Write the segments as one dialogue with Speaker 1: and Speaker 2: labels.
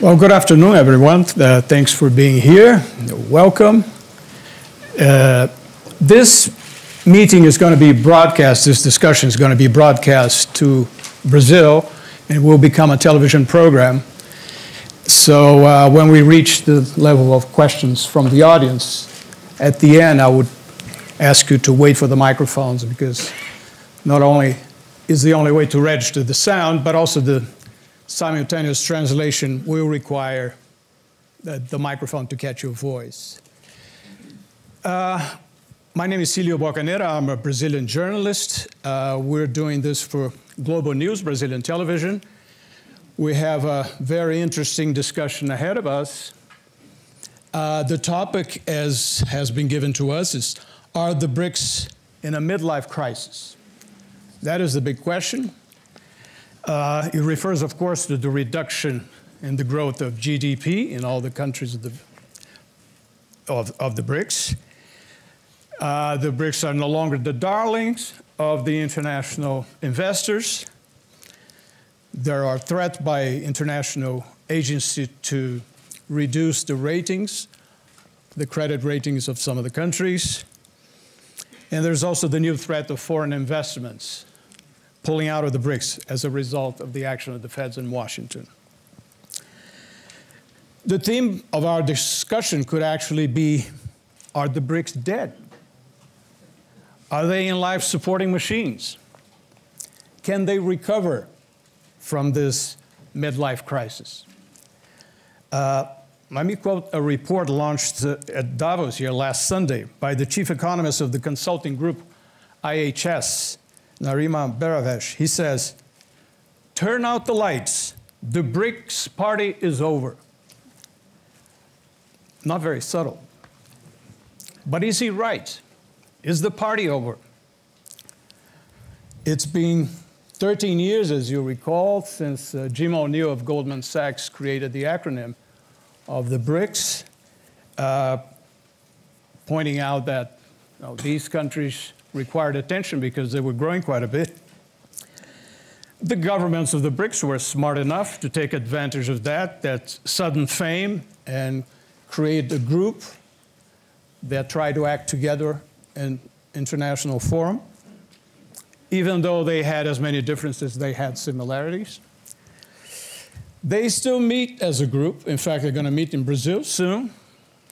Speaker 1: Well, good afternoon, everyone. Uh, thanks for being here. Welcome. Uh, this meeting is going to be broadcast, this discussion is going to be broadcast to Brazil and will become a television program. So uh, when we reach the level of questions from the audience, at the end, I would ask you to wait for the microphones because not only is the only way to register the sound, but also the simultaneous translation will require the, the microphone to catch your voice. Uh, my name is Sílio Boccanera. I'm a Brazilian journalist. Uh, we're doing this for Globo News, Brazilian television. We have a very interesting discussion ahead of us. Uh, the topic, as has been given to us, is Are the BRICS in a midlife crisis? That is the big question. Uh, it refers, of course, to the reduction in the growth of GDP in all the countries of the, of, of the BRICS. Uh, the BRICS are no longer the darlings of the international investors. There are threats by international agencies to reduce the ratings, the credit ratings of some of the countries. And there's also the new threat of foreign investments pulling out of the BRICS as a result of the action of the feds in Washington. The theme of our discussion could actually be Are the BRICS dead? Are they in life supporting machines? Can they recover from this midlife crisis? Uh, let me quote a report launched at Davos here last Sunday by the chief economist of the consulting group IHS, Nariman Behravesh, he says, turn out the lights. The BRICS party is over. Not very subtle. But is he right? Is the party over? It's been 13 years, as you recall, since uh, Jim O'Neill of Goldman Sachs created the acronym of the BRICS, uh, pointing out that you know, these countries required attention because they were growing quite a bit. The governments of the BRICS were smart enough to take advantage of that, that sudden fame, and create a group that tried to act together in international forum. Even though they had as many differences, they had similarities. They still meet as a group. In fact, they're going to meet in Brazil soon.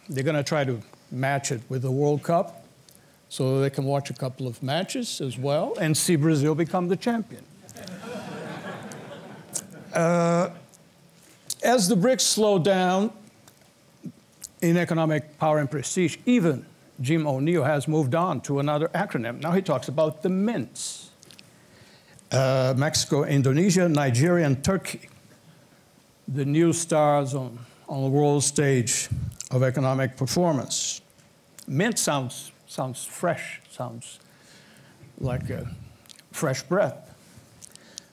Speaker 1: They're going to try to match it with the World Cup so they can watch a couple of matches as well and see Brazil become the champion. uh, as the BRICS slow down in economic power and prestige, even Jim O'Neill has moved on to another acronym. Now he talks about the MINTs uh, Mexico, Indonesia, Nigeria, and Turkey, the new stars on, on the world stage of economic performance. Mint sounds sounds fresh, sounds like a fresh breath.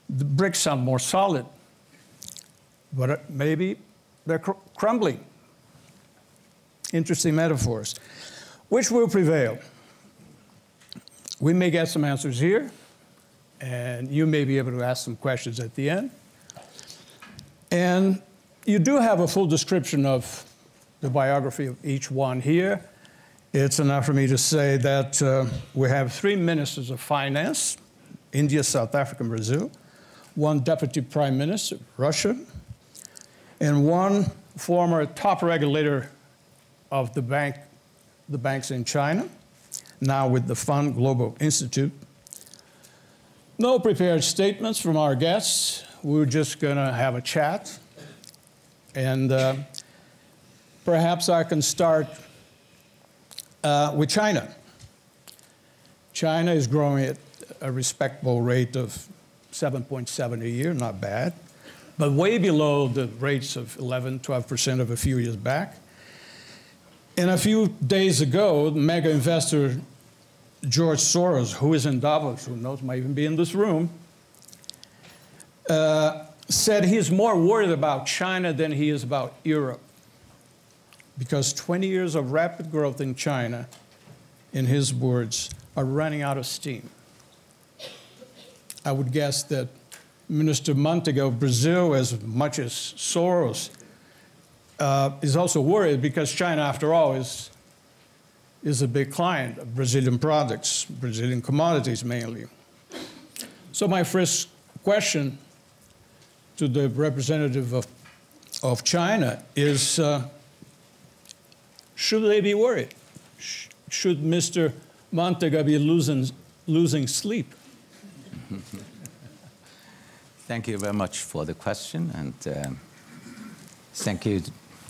Speaker 1: The bricks sound more solid, but uh, maybe they're cr crumbling. Interesting metaphors. Which will prevail? We may get some answers here, and you may be able to ask some questions at the end. And you do have a full description of the biography of each one here. It's enough for me to say that uh, we have three ministers of finance India, South Africa, and Brazil, one deputy prime minister, Russia, and one former top regulator of the bank, the banks in China, now with the Fung Global Institute. No prepared statements from our guests. We're just going to have a chat. And uh, perhaps I can start uh, with China. China is growing at a respectable rate of 7.7 a year, not bad, but way below the rates of 11, 12% of a few years back. And a few days ago, mega investor George Soros, who is in Davos, who knows, might even be in this room, uh, said he's more worried about China than he is about Europe because 20 years of rapid growth in China, in his words, are running out of steam. I would guess that Minister Mantega of Brazil, as much as Soros, uh, is also worried because China, after all, is, is a big client of Brazilian products, Brazilian commodities mainly. So, my first question to the representative of, of China is uh, should they be worried? Sh- should Mr. Mantega be losing, losing sleep?
Speaker 2: Thank you very much for the question, and uh, thank you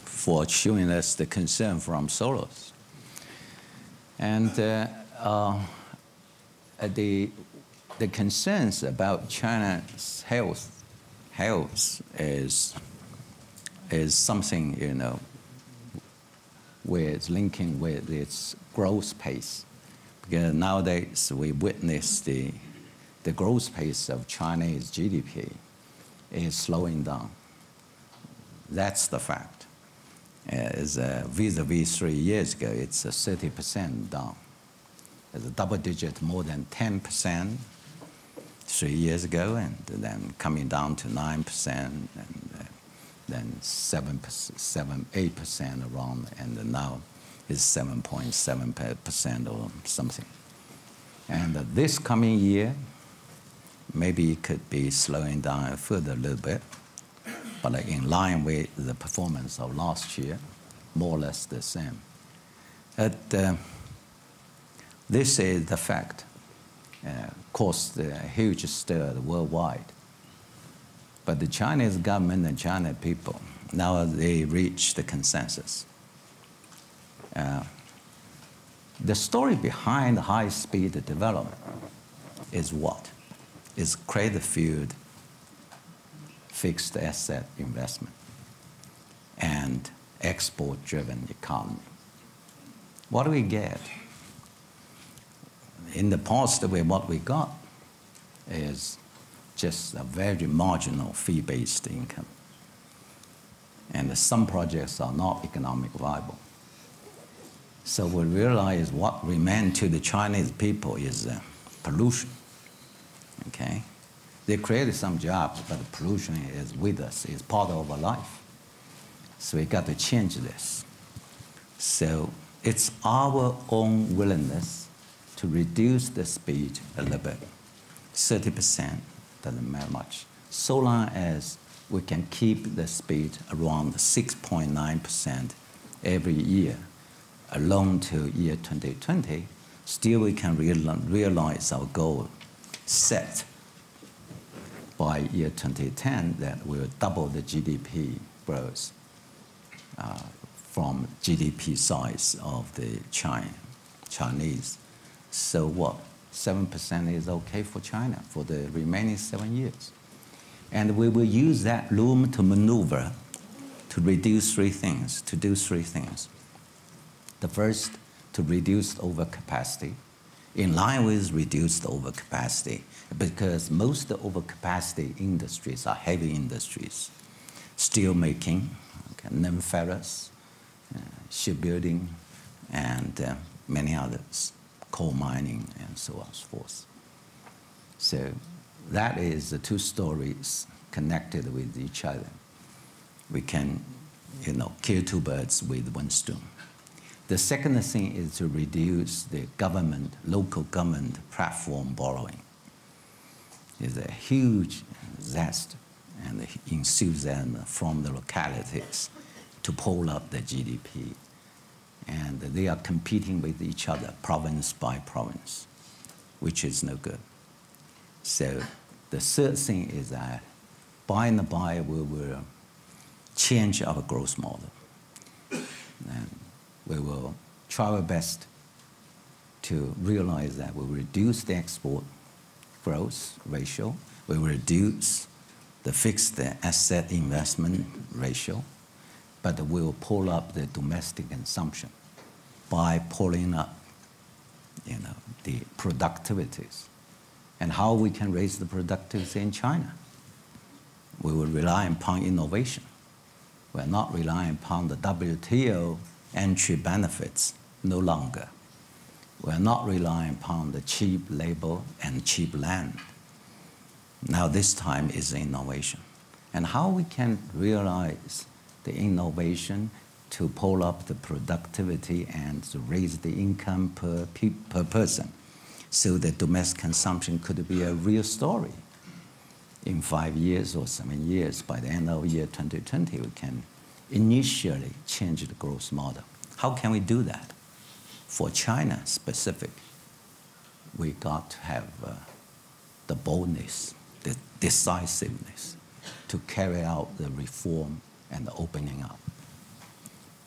Speaker 2: for showing us the concern from Soros. And uh, uh, the, the concerns about China's health, health is, is something, you know, with linking with its growth pace. Because nowadays we witness the, the growth pace of Chinese GDP is slowing down. That's the fact. As uh, vis-a-vis three years ago, it's 30% down. It's a double digit, more than 10% three years ago, and then coming down to 9%, and uh, then 7, 7 8% around, and now is 7.7% or something. And this coming year, maybe it could be slowing down further a little bit, but in line with the performance of last year, more or less the same. But, uh, this is the fact. Uh, caused a huge stir worldwide. But the Chinese government and China people, now they reach the consensus. Uh, the story behind high speed development is what? Is credit field fixed asset investment and export driven economy. What do we get? In the past, what we got is just a very marginal fee based income. And some projects are not economic viable. So we realize what remains to the Chinese people is uh, pollution. Okay? They created some jobs, but pollution is with us, it's part of our life. So we got to change this. So it's our own willingness to reduce the speed a little bit. 30% doesn't matter much. So long as we can keep the speed around 6.9% every year, along to year 2020, still we can realize our goal set by year 2010 that we'll double the GDP growth uh, from GDP size of the China, Chinese. So what? 7% is okay for China for the remaining seven years. And we will use that room to maneuver to reduce three things, to do three things. The first, to reduce overcapacity, in line with reduced overcapacity, because most overcapacity industries are heavy industries, steel making, okay, non-ferrous, uh, shipbuilding, and uh, many others coal mining, and so on and so forth. So that is the two stories connected with each other. We can, you know, kill two birds with one stone. The second thing is to reduce the government, local government platform borrowing. There's a huge zest and enthusiasm from the localities to pull up the GDP and they are competing with each other, province by province, which is no good. So the third thing is that by and by we will change our growth model. And we will try our best to realize that we will reduce the export growth ratio, we will reduce the fixed asset investment ratio, but we will pull up the domestic consumption by pulling up you know, the productivities. And how we can raise the productivity in China. We will rely upon innovation. We're not relying upon the WTO entry benefits no longer. We're not relying upon the cheap labor and cheap land. Now this time is innovation. And how we can realize the innovation, to pull up the productivity and to raise the income per, per person. So that domestic consumption could be a real story. In five years or seven years, by the end of year 2020, we can initially change the growth model. How can we do that? For China specific, we got to have uh, the boldness, the decisiveness to carry out the reform and the opening up.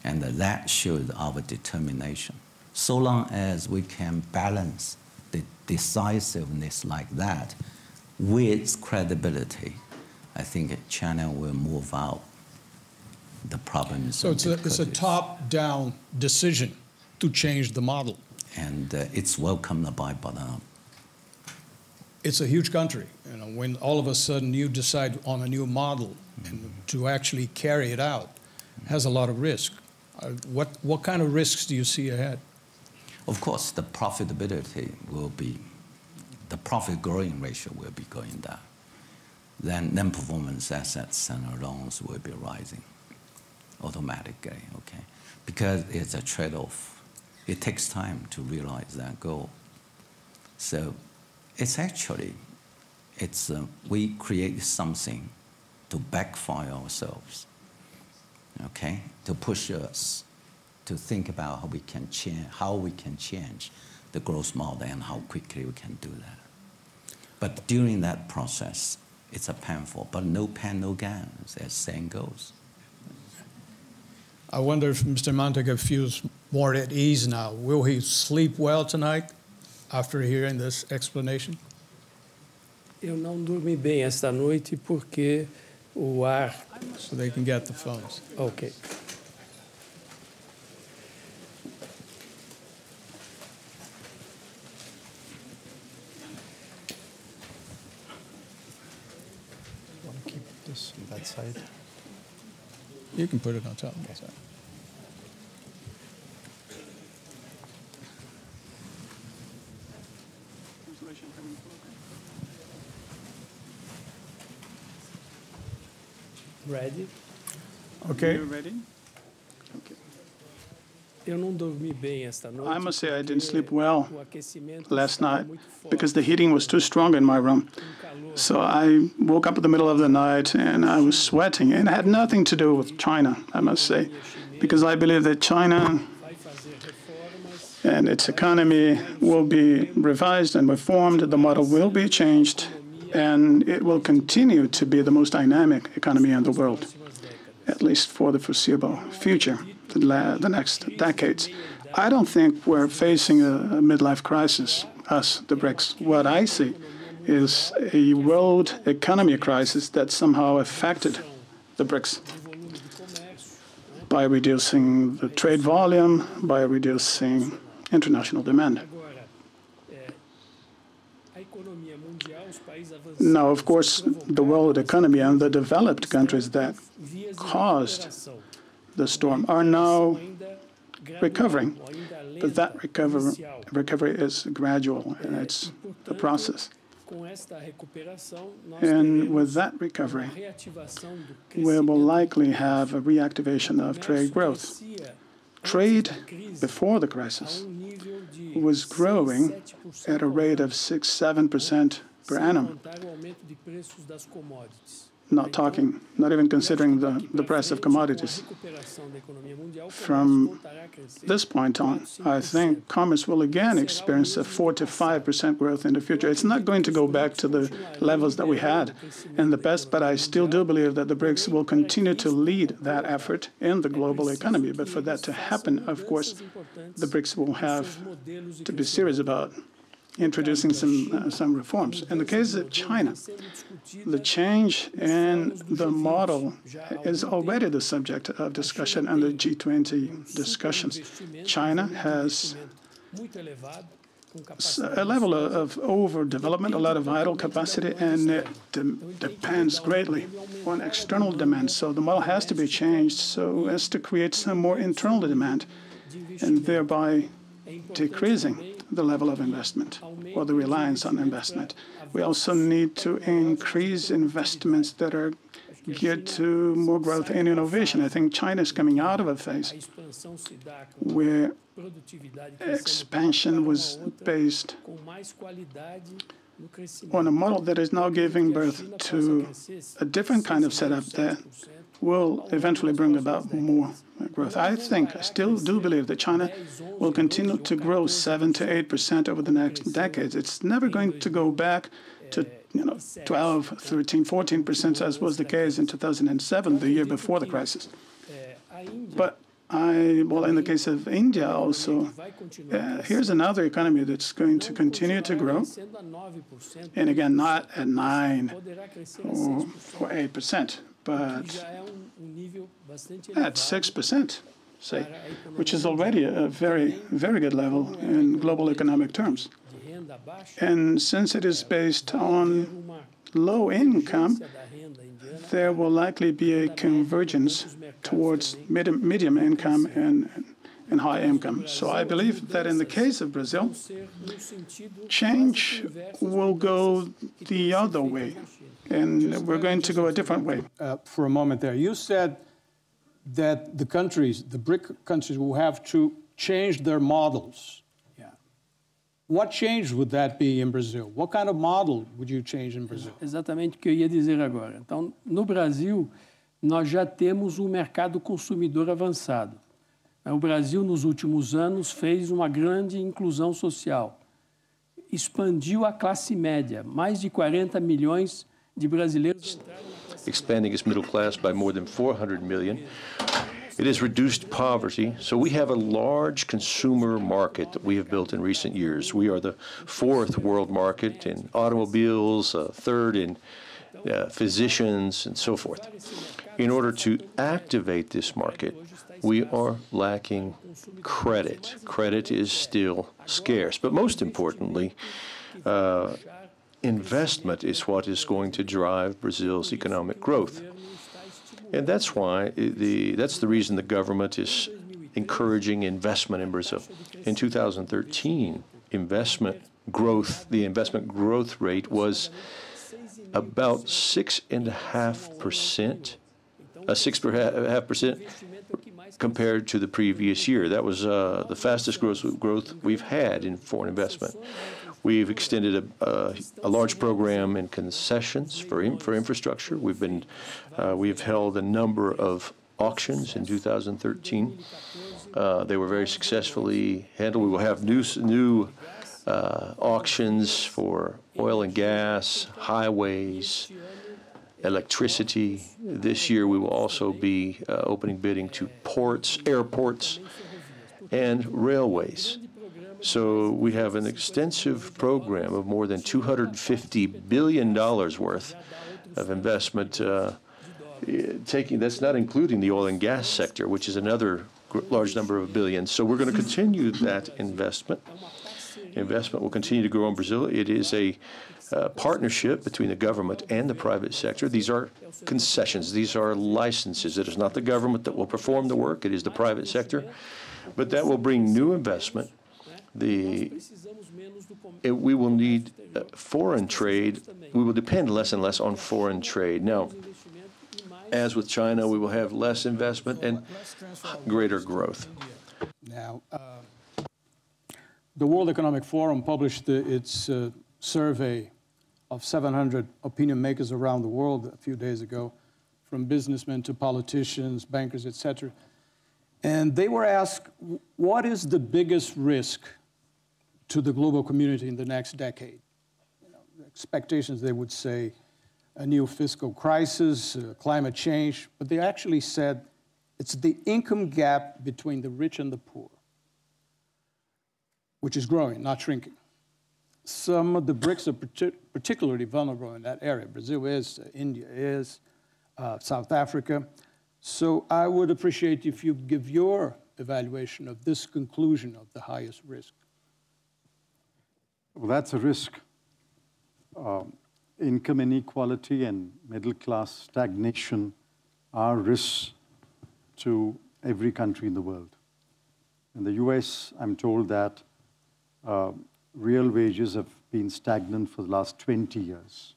Speaker 2: And that shows our determination. So long as we can balance the decisiveness like that with credibility, I think China will move out the problems.
Speaker 1: So it's a, it's a top-down decision to change the model.
Speaker 2: And uh, it's welcomed by bottom
Speaker 1: It's a huge country. You know, when all of a sudden you decide on a new model mm-hmm. and to actually carry it out has a lot of risk. Uh, what, what kind of risks do you see ahead?
Speaker 2: Of course, the profitability will be, the profit growing ratio will be going down. Then non-performance assets and loans will be rising automatically, okay? Because it's a trade-off. It takes time to realize that goal. So it's actually, it's, uh, we create something to backfire ourselves, okay? To push us to think about how we can change, how we can change the growth model and how quickly we can do that. But during that process, it's a painful, but no pain, no gain, as saying goes.
Speaker 1: I wonder if Mr. Mantega feels more at ease now. Will he sleep well tonight after hearing this explanation?
Speaker 3: Eu não dormi bem esta noite porque o ar.
Speaker 1: So they can get the phones.
Speaker 3: Okay.
Speaker 1: Want to keep this on that side? You can put it on top. Okay.
Speaker 3: Ready?
Speaker 1: Okay.
Speaker 4: You ready?
Speaker 3: Okay. Eu não dormi bem.
Speaker 4: I must say I didn't sleep well last night because the heating was too strong in my room. So I woke up in the middle of the night and I was sweating and it had nothing to do with China, I must say, because I believe that China and its economy will be revised and reformed, the model will be changed, and it will continue to be the most dynamic economy in the world, at least for the foreseeable future the, the next decades. I don't think we're facing a, a midlife crisis, us, the BRICS. What I see is a world economy crisis that somehow affected the BRICS by reducing the trade volume, by reducing international demand. Now, of course, the world economy and the developed countries that caused the storm are now recovering. But that recover, recovery is gradual and it's a process. And with that recovery, we will likely have a reactivation of trade growth. Trade before the crisis was growing at a rate of 6 7% per annum not talking, not even considering the, the price of commodities. From this point on, I think commerce will again experience a 4 to 5% growth in the future. It's not going to go back to the levels that we had in the past, but I still do believe that the BRICS will continue to lead that effort in the global economy. But for that to happen, of course, the BRICS will have to be serious about introducing some uh, some reforms. In the case of China, the change in the model is already the subject of discussion under G20 discussions. China has a level of overdevelopment, a lot of idle capacity, and it de depends greatly on external demand. So the model has to be changed so as to create some more internal demand, and thereby decreasing the level of investment or the reliance on investment. We also need to increase investments that are geared to more growth and innovation. I think China is coming out of a phase where expansion was based on a model that is now giving birth to a different kind of setup that will eventually bring about more growth. I think, I still do believe that China will continue to grow 7 to 8 percent over the next decades. It's never going to go back to you know 12, 13, 14 percent as was the case in 2007, the year before the crisis. But I, well, in the case of India also, uh, here's another economy that's going to continue to grow. And again, not at 9 or, or 8%, but at 6%, say, which is already a very, very good level in global economic terms. And since it is based on low income, there will likely be a convergence towards medium, medium income and, and high income. So I believe that in the case of Brazil, change will go the other way, and we're going to go a different way.
Speaker 1: Uh, for a moment there, you said that the countries, the BRIC countries, will have to change their models. Yeah. What change would that be in Brazil? What kind of model would you change in Brazil?
Speaker 3: Exatamente o que eu ia dizer agora. Então, no Brasil, nós já temos um mercado consumidor avançado. O Brasil, nos últimos anos, fez uma grande inclusão social. Expandiu a classe média. Mais de 40 milhões
Speaker 5: expanding its middle class by more than 400 million. It has reduced poverty, so we have a large consumer market that we have built in recent years. We are the fourth world market in automobiles, uh, third in uh, physicians, and so forth. In order to activate this market, we are lacking credit. Credit is still scarce. But most importantly, uh, investment is what is going to drive Brazil's economic growth. And that's why the that's the reason the government is encouraging investment in Brazil. In 2013, investment growth, the investment growth rate was about six and a half percent, a six and a half percent compared to the previous year. That was uh, the fastest growth, growth we've had in foreign investment. We've extended a, a, a large program in concessions for in, for infrastructure. We've been uh, we've held a number of auctions in 2013. Uh, they were very successfully handled. We will have new new uh, auctions for oil and gas, highways, electricity. This year, we will also be uh, opening bidding to ports, airports, and railways. So we have an extensive program of more than $250 billion worth of investment uh, taking, that's not including the oil and gas sector, which is another large number of billions. So we're going to continue that investment. Investment will continue to grow in Brazil. It is a uh, partnership between the government and the private sector. These are concessions. These are licenses. It is not the government that will perform the work. It is the private sector. But that will bring new investment the it, we will need uh, foreign trade. We will depend less and less on foreign trade. Now, as with China, we will have less investment and greater growth.
Speaker 1: Now, uh, the World Economic Forum published uh, its uh, survey of 700 opinion makers around the world a few days ago, from businessmen to politicians, bankers, etc. And they were asked, what is the biggest risk to the global community in the next decade. You know, expectations, they would say, a new fiscal crisis, uh, climate change, but they actually said it's the income gap between the rich and the poor, which is growing, not shrinking. Some of the BRICS are particularly vulnerable in that area. Brazil is, uh, India is, uh, South Africa. So I would appreciate if you give your evaluation of this conclusion of the highest risk.
Speaker 6: Well, that's a risk. Um, income inequality and middle class stagnation are risks to every country in the world. In the US, I'm told that uh, real wages have been stagnant for the last 20 years.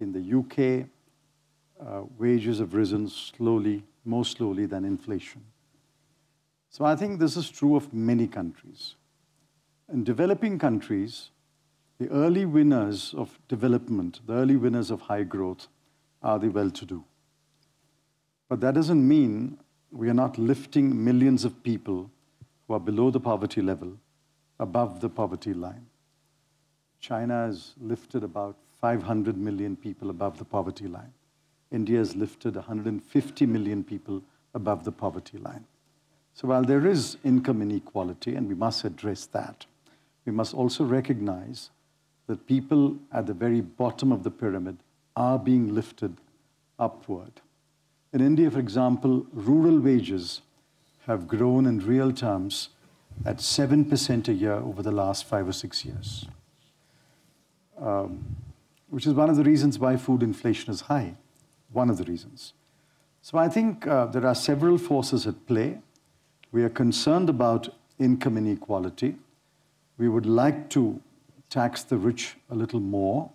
Speaker 6: In the UK, uh, wages have risen slowly, more slowly than inflation. So I think this is true of many countries. In developing countries, the early winners of development, the early winners of high growth, are the well to do. But that doesn't mean we are not lifting millions of people who are below the poverty level above the poverty line. China has lifted about 500 million people above the poverty line. India has lifted 150 million people above the poverty line. So while there is income inequality, and we must address that, we must also recognize that people at the very bottom of the pyramid are being lifted upward. In India, for example, rural wages have grown in real terms at 7% a year over the last five or six years, um, which is one of the reasons why food inflation is high. One of the reasons. So I think uh, there are several forces at play. We are concerned about income inequality. We would like to tax the rich a little more.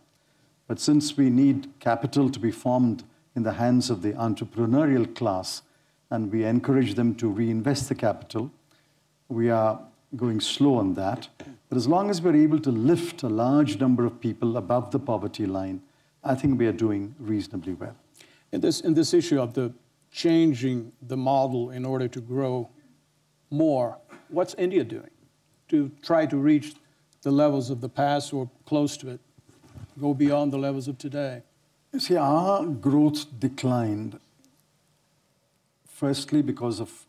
Speaker 6: But since we need capital to be formed in the hands of the entrepreneurial class, and we encourage them to reinvest the capital, we are going slow on that. But as long as we're able to lift a large number of people above the poverty line, I think we are doing reasonably well.
Speaker 1: In this, in this issue of the changing the model in order to grow more, what's India doing to try to reach the levels of the past or close to it, go beyond the levels of today?
Speaker 6: You see, our growth declined firstly because of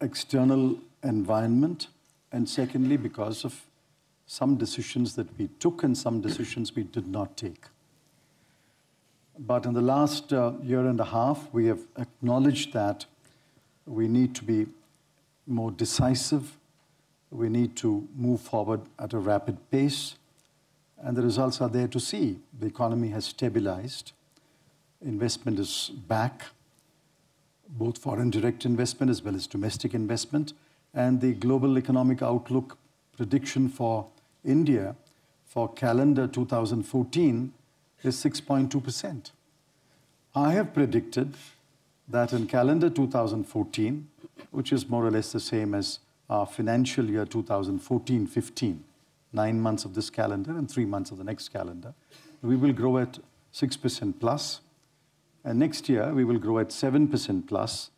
Speaker 6: external environment, and secondly because of some decisions that we took and some decisions we did not take. But in the last uh, year and a half, we have acknowledged that we need to be more decisive we need to move forward at a rapid pace, and the results are there to see. The economy has stabilized, investment is back, both foreign direct investment as well as domestic investment, and the global economic outlook prediction for India for calendar 2014 is 6.2%. I have predicted that in calendar 2014, which is more or less the same as our financial year 2014-15, nine months of this calendar and three months of the next calendar, we will grow at 6% plus. And next year, we will grow at 7% plus.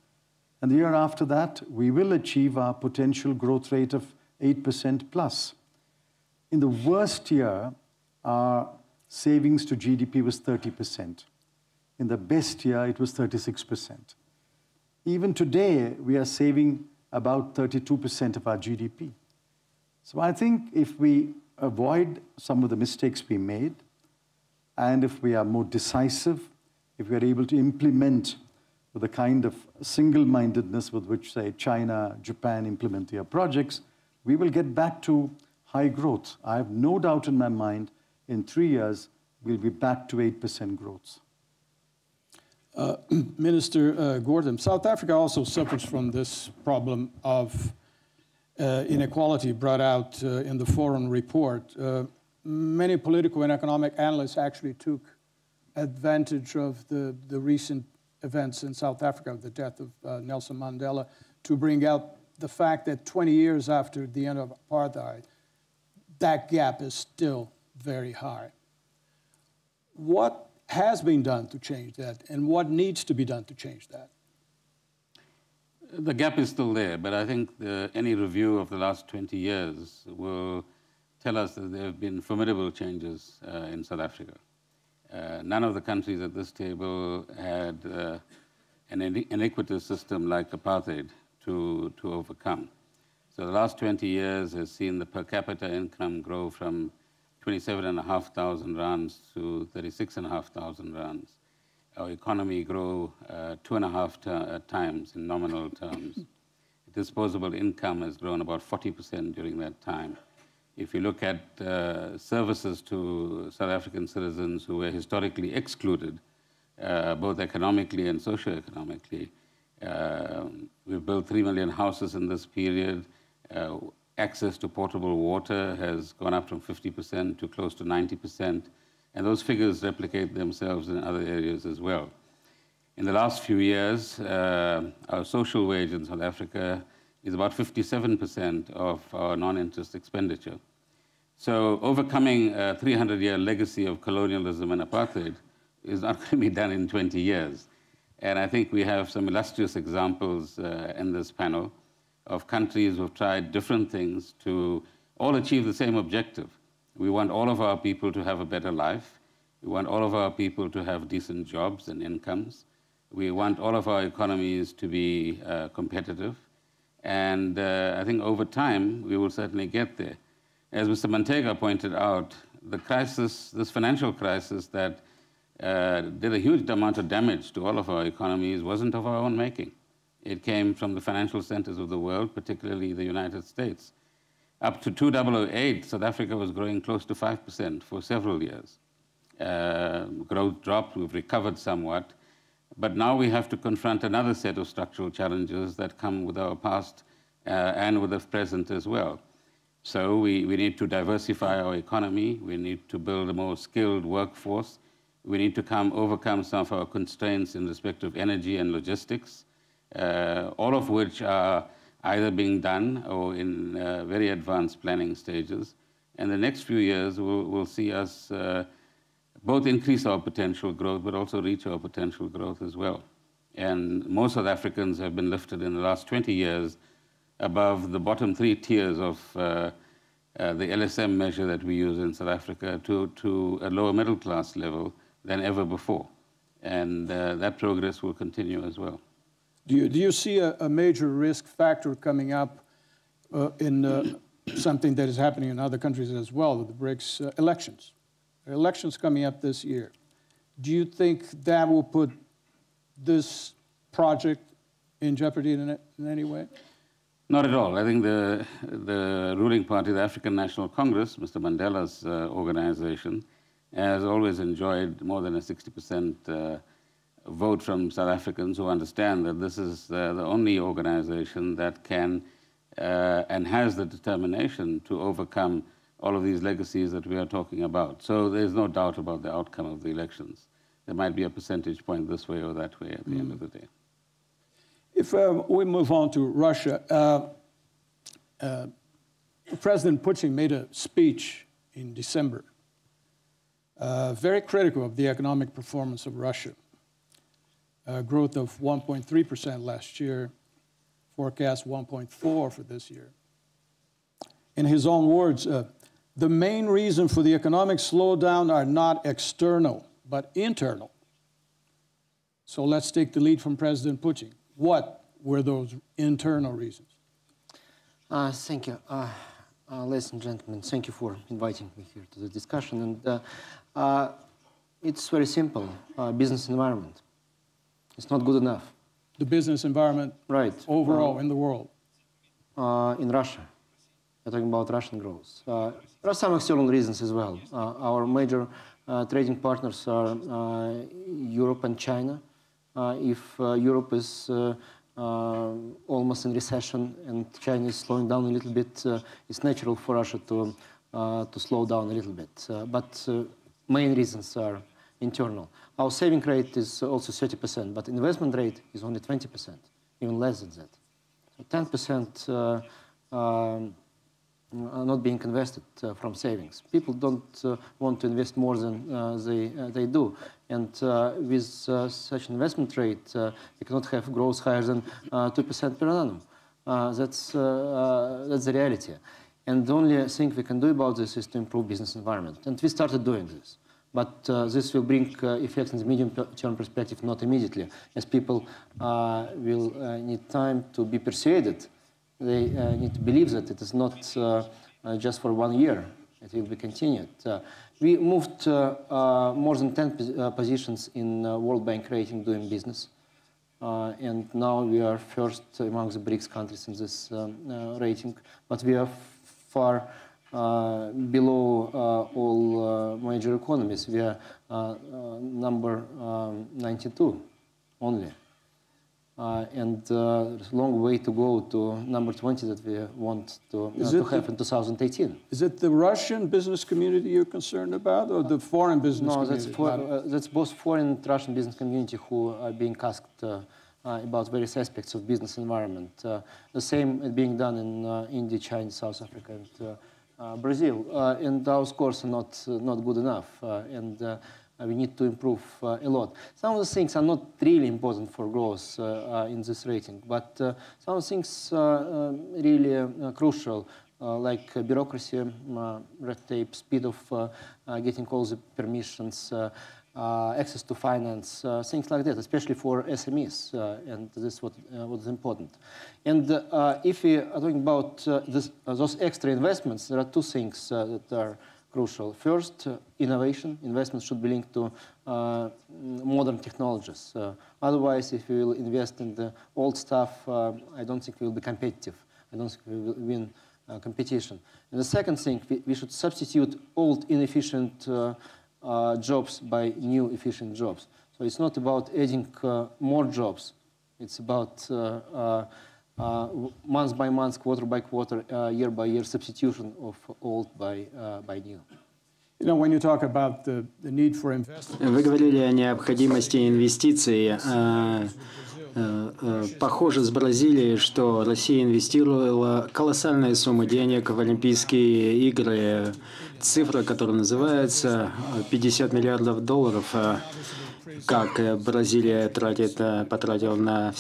Speaker 6: And the year after that, we will achieve our potential growth rate of 8% plus. In the worst year, our savings to GDP was 30%. In the best year, it was 36%. Even today, we are saving about 32% of our GDP. So I think if we avoid some of the mistakes we made, and if we are more decisive, if we are able to implement with the kind of single-mindedness with which, say, China, Japan implement their projects, we will get back to high growth. I have no doubt in my mind, in three years, we'll be back to 8% growth.
Speaker 1: Uh, Minister uh, Gordhan, South Africa also suffers from this problem of uh, inequality brought out uh, in the foreign report. Uh, many political and economic analysts actually took advantage of the, the recent events in South Africa, the death of uh, Nelson Mandela, to bring out the fact that 20 years after the end of apartheid, that gap is still very high. What has been done to change that and what needs to be done to change that?
Speaker 7: The gap is still there, but I think the, any review of the last 20 years will tell us that there have been formidable changes uh, in South Africa. Uh, none of the countries at this table had uh, an iniquitous system like apartheid to, to overcome. So the last 20 years has seen the per capita income grow from 27,500 rands to 36,500 rands. Our economy grew uh, two and a half uh, times in nominal terms. Disposable income has grown about 40% during that time. If you look at uh, services to South African citizens who were historically excluded, uh, both economically and socio-economically, uh, we've built 3 million houses in this period. Access to potable water has gone up from 50% to close to 90%. And those figures replicate themselves in other areas as well. In the last few years, uh, our social wage in South Africa is about 57% of our non-interest expenditure. So overcoming a 300-year legacy of colonialism and apartheid is not going to be done in 20 years. And I think we have some illustrious examples uh, in this panel of countries who have tried different things to all achieve the same objective. We want all of our people to have a better life. We want all of our people to have decent jobs and incomes. We want all of our economies to be uh, competitive. And uh, I think over time, we will certainly get there. As Mr. Mantega pointed out, the crisis, this financial crisis that uh, did a huge amount of damage to all of our economies wasn't of our own making. It came from the financial centers of the world, particularly the United States. Up to 2008, South Africa was growing close to 5% for several years. Uh, growth dropped, we've recovered somewhat, but now we have to confront another set of structural challenges that come with our past uh, and with the present as well. So we, we need to diversify our economy, we need to build a more skilled workforce, we need to come overcome some of our constraints in respect of energy and logistics, all of which are either being done or in uh, very advanced planning stages. And the next few years will, will see us uh, both increase our potential growth, but also reach our potential growth as well. And most South Africans have been lifted in the last 20 years above the bottom three tiers of uh, uh, the LSM measure that we use in South Africa to, to a lower middle class level than ever before. And uh, that progress will continue as well.
Speaker 1: Do you, do you see a, a major risk factor coming up uh, in uh, something that is happening in other countries as well, the BRICS uh, elections? Elections coming up this year. Do you think that will put this project in jeopardy in, in any way?
Speaker 7: Not at all. I think the, the ruling party, the African National Congress, Mr. Mandela's uh, organization, has always enjoyed more than a 60% uh, vote from South Africans who understand that this is uh, the only organization that can uh, and has the determination to overcome all of these legacies that we are talking about. So there's no doubt about the outcome of the elections. There might be a percentage point this way or that way at the mm. end of the day.
Speaker 1: If um, we move on to Russia, uh, uh, President Putin made a speech in December, uh, very critical of the economic performance of Russia. Growth of 1.3% last year, forecast 1.4 for this year. In his own words, uh, the main reason for the economic slowdown are not external, but internal. So let's take the lead from President Putin. What were those internal reasons?
Speaker 8: Uh, thank you. Uh, uh, ladies and gentlemen, thank you for inviting me here to the discussion. And uh, uh, it's very simple, uh, business environment. It's not good enough.
Speaker 1: The business environment
Speaker 8: right.
Speaker 1: overall in the world?
Speaker 8: Uh, in Russia. We're talking about Russian growth. Uh, there are some external reasons as well. Uh, our major trading partners are Europe and China. Uh, if uh, Europe is uh, almost in recession and China is slowing down a little bit, it's natural for Russia to, to slow down a little bit. but main reasons are internal. Our saving rate is also 30%, but investment rate is only 20%, even less than that. So 10% uh, um, are not being invested uh, from savings. People don't uh, want to invest more than uh, they, uh, they do. And uh, with such investment rate, you cannot have growth higher than 2% per annum. that's, that's the reality. And the only thing we can do about this is to improve business environment. And we started doing this. But this will bring effects in the medium-term perspective, not immediately, as people will need time to be persuaded they uh, need to believe that it is not uh, uh, just for one year. It will be continued. we moved more than 10 positions in World Bank rating doing business. and now we are first among the BRICS countries in this um, rating. But we are far uh, below uh, all uh, major economies. We are number um, 92 only. Uh, and uh, there's a long way to go to number 20 that we want to, uh, to have
Speaker 3: the-
Speaker 8: in 2018.
Speaker 3: Is it the Russian business community you're concerned about or the foreign business
Speaker 8: No, that's,
Speaker 3: community?
Speaker 8: for, uh, that's both foreign and Russian business community who are being asked uh, uh, about various aspects of business environment. Uh, the same is being done in uh, India, China, South Africa, and Brazil. Uh, and our scores are not, uh, not good enough, uh, and uh, we need to improve uh, a lot. Some of the things are not really important for growth uh, uh, in this rating, but uh, some things are um, really uh, crucial uh, like uh, bureaucracy, uh, red tape, speed of uh, uh, getting all the permissions, uh, uh, access to finance, uh, things like that, especially for SMEs, uh, and this is what, uh, what is important. And uh, if we are talking about uh, this, uh, those extra investments, there are two things uh, that are crucial. First, uh, innovation. Investments should be linked to uh, modern technologies. Uh, otherwise, if we will invest in the old stuff, uh, I don't think we will be competitive. I don't think we will win uh, competition. And the second thing, we, we should substitute old inefficient uh, uh, jobs by new efficient jobs. So it's not about adding uh, more jobs. It's about uh, uh, uh, month by month, quarter by quarter, uh, year by year substitution of old by, uh, by new.
Speaker 1: You know, when you talk about the, the need for investment,
Speaker 9: Вы говорили о необходимости инвестиций. А, э, э, Похоже с Бразилией, что Россия инвестировала колоссальные суммы денег в Олимпийские игры. Цифра, которая называется э, 50 миллиардов долларов, э, как э, Бразилия тратит, э, потратила на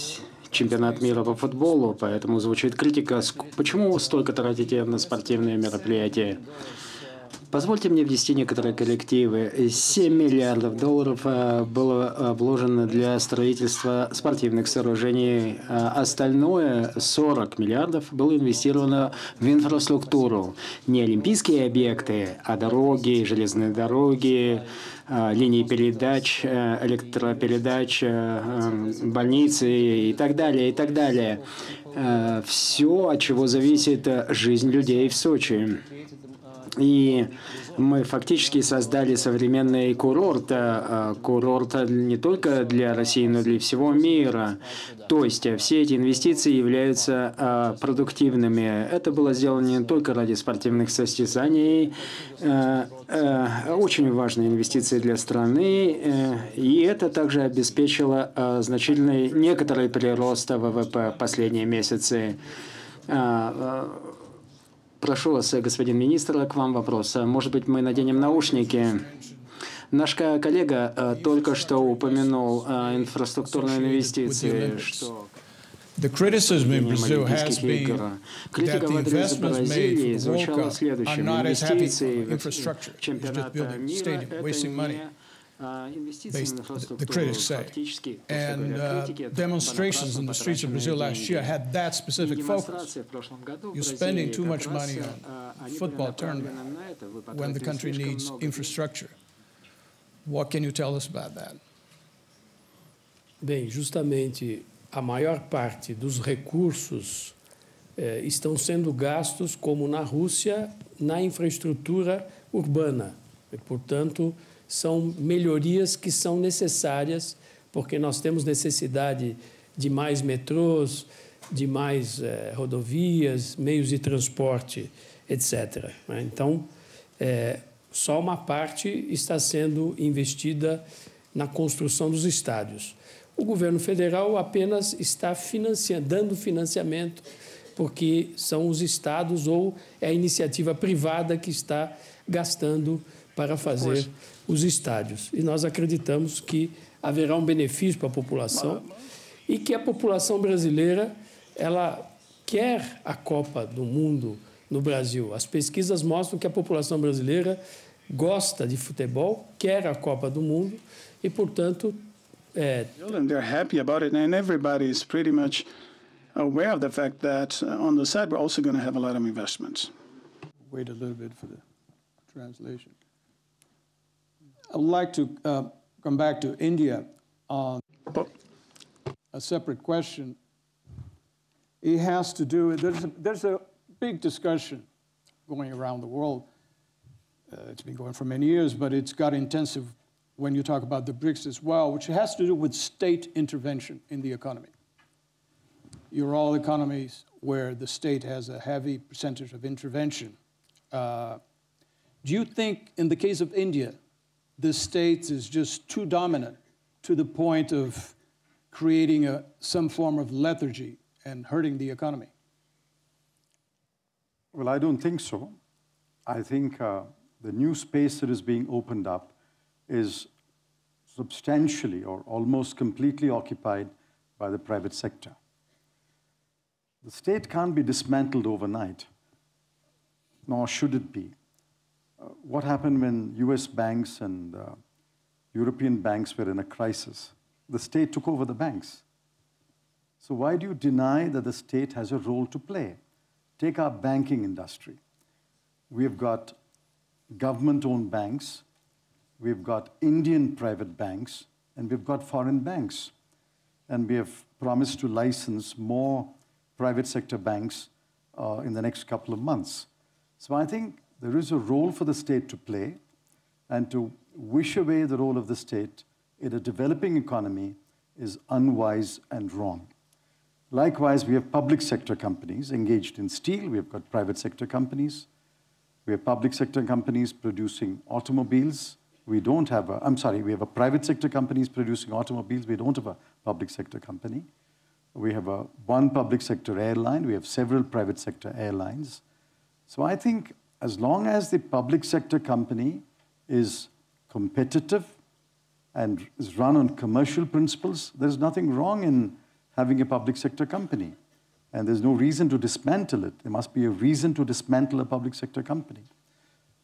Speaker 9: чемпионат мира по футболу. Поэтому звучит критика, почему столько тратите на спортивные мероприятия? Позвольте мне ввести некоторые коллективы. 7 миллиардов долларов э, было э, вложено для строительства спортивных сооружений. а Остальное, 40 миллиардов, было инвестировано в инфраструктуру. Не олимпийские объекты, а дороги, железные дороги, э, линии передач, э, электропередач, э, э, больницы и так далее, и так далее. Все, от чего зависит э, жизнь людей в Сочи. И мы фактически создали современный курорт, а, курорт не только для России, но и для всего мира. То есть э, все эти инвестиции являются продуктивными. Это было сделано не только ради спортивных состязаний, э, э, очень важные инвестиции для страны, э, и это также обеспечило э, значительный некоторый прирост ВВП в последние месяцы. Прошу вас, господин министр, к вам вопрос. Может быть, мы наденем наушники? Наш коллега э, только что упомянул э, инфраструктурные инвестиции, что... Критика в адрес Бразилии звучала следующим. Инвестиции в
Speaker 1: чемпионата
Speaker 9: мира – это не
Speaker 1: The critics say. And uh, demonstrations in the streets of Brazil last year had that specific focus. You're spending too much money on football tournament when the country needs infrastructure. What can you tell us about that?
Speaker 3: Bem, justamente a maior parte dos recursos eh, estão sendo gastos, como na Rússia, na infraestrutura urbana. E, portanto, são melhorias que são necessárias, porque nós temos necessidade de mais metrôs, de mais eh, rodovias, meios de transporte, etc. né? Então, eh, só uma parte está sendo investida na construção dos estádios. O governo federal apenas está financiando, dando financiamento, porque são os estados ou é a iniciativa privada que está gastando para fazer os estádios. E nós acreditamos que haverá um benefício para a população e que a população brasileira ela quer a Copa do Mundo no Brasil. As pesquisas mostram que a população brasileira gosta de futebol, quer a Copa do Mundo e, portanto, é,
Speaker 4: And they're happy about it, and everybody is pretty much aware of the fact that uh, on the side we're also going to have a lot of investments.
Speaker 1: Wait a little bit for the translation. I would like to uh, come back to India on a separate question. It has to do, there's a, there's a big discussion going around the world. Uh, it's been going for many years, but it's got intensive when you talk about the BRICS as well, which has to do with state intervention in the economy. you're all economies where the state has a heavy percentage of intervention. Uh, do you think, in the case of India, the state is just too dominant to the point of creating a, some form of lethargy and hurting the economy?
Speaker 6: Well, I don't think so. I think uh, the new space that is being opened up is substantially or almost completely occupied by the private sector. The state can't be dismantled overnight, nor should it be. Uh, what happened when US banks and uh, European banks were in a crisis? The state took over the banks. So why do you deny that the state has a role to play? Take our banking industry. We've got government-owned banks, we've got Indian private banks, and we've got foreign banks. And we have promised to license more private sector banks uh, in the next couple of months. So I think there is a role for the state to play, and to wish away the role of the state in a developing economy is unwise and wrong. Likewise, we have public sector companies engaged in steel. We have got private sector companies. We have public sector companies producing automobiles. We don't have a, I'm sorry, we have a private sector companies producing automobiles. We don't have a public sector company. We have a one public sector airline. We have several private sector airlines. So I think as long as the public sector company is competitive and is run on commercial principles, there's nothing wrong in having a public sector company. And there's no reason to dismantle it. There must be a reason to dismantle a public sector company.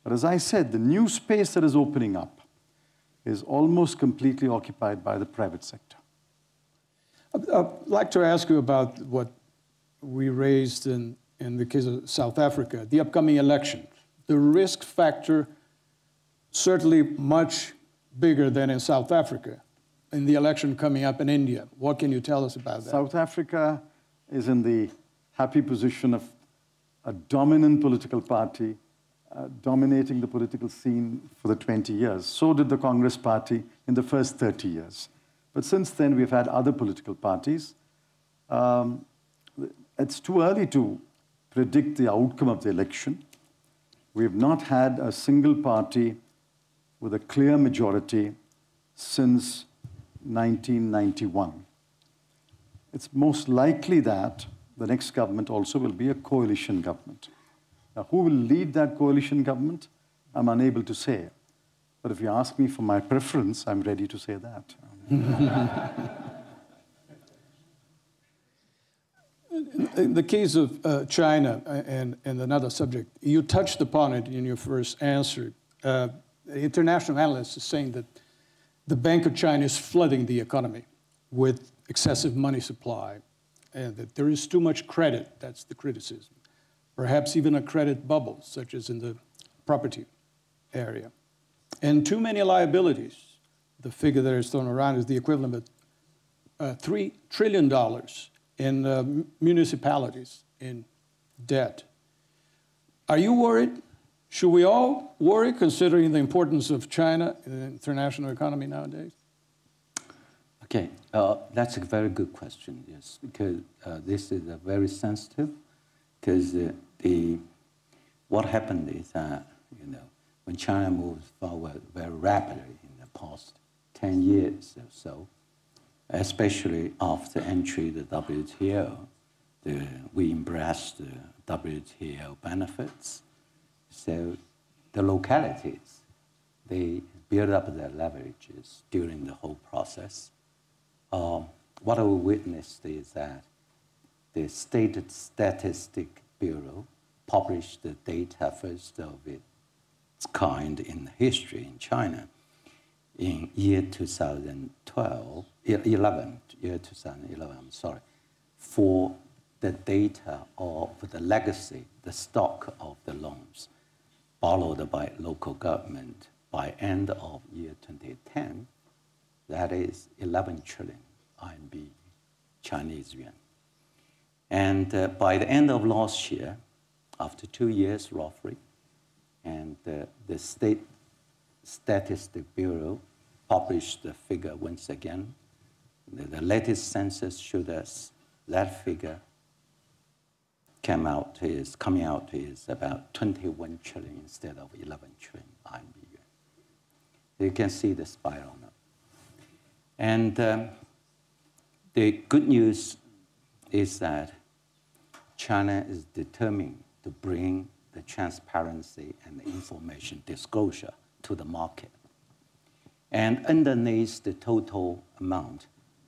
Speaker 6: But as I said, the new space that is opening up is almost completely occupied by the private sector.
Speaker 1: I'd like to ask you about what we raised in, in the case of South Africa, the upcoming elections. The risk factor certainly much bigger than in South Africa in the election coming up in India. What can you tell us about that?
Speaker 6: South Africa is in the happy position of a dominant political party uh, dominating the political scene for the 20 years. So did the Congress Party in the first 30 years. But since then, we've had other political parties. Um, it's too early to predict the outcome of the election. We have not had a single party with a clear majority since 1991. It's most likely that the next government also will be a coalition government. Now, who will lead that coalition government? I'm unable to say. But if you ask me for my preference, I'm ready to say that.
Speaker 1: in the case of uh, China uh, and, and another subject, you touched upon it in your first answer. Uh, international analysts are saying that the Bank of China is flooding the economy with excessive money supply, and that there is too much credit. That's the criticism. Perhaps even a credit bubble, such as in the property area. And too many liabilities. The figure that is thrown around is the equivalent of uh, $3 trillion in uh, municipalities in debt. Are you worried should we all worry considering the importance of China in the international economy nowadays?
Speaker 2: Okay, uh, that's a very good question, yes, because uh, this is a very sensitive, because uh, the, what happened is that, you know, when China moves forward very rapidly in the past 10 years or so, especially after entry the WTO, the, we embraced the WTO benefits, so the localities, they build up their leverages during the whole process. Um, what we witnessed is that the State Statistic Bureau published the data first of its kind in history in China in year 2012, 11, year 2011, I'm sorry, for the data of the legacy, the stock of the loans borrowed by local government by end of year 2010, that is 11 trillion RMB Chinese yuan. And uh, by the end of last year, after two years roughly, and uh, the State Statistic Bureau published the figure once again. The, the latest census showed us that figure came out is coming out is about 21 trillion instead of 11 trillion RMB. You can see the spiral now. And um, the good news is that China is determined to bring the transparency and the information disclosure to the market. And underneath the total amount,